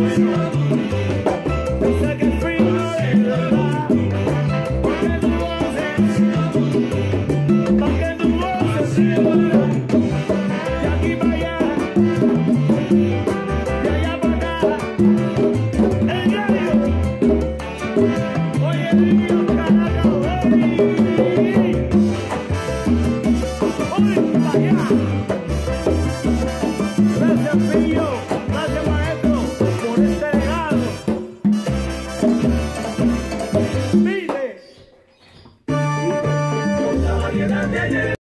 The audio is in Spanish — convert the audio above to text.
Amen. ¡Miles! ¡Uy!